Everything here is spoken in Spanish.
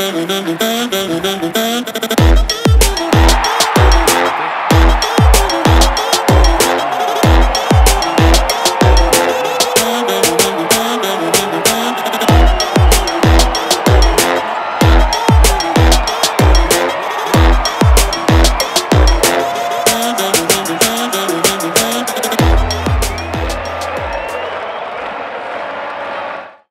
No, no, no.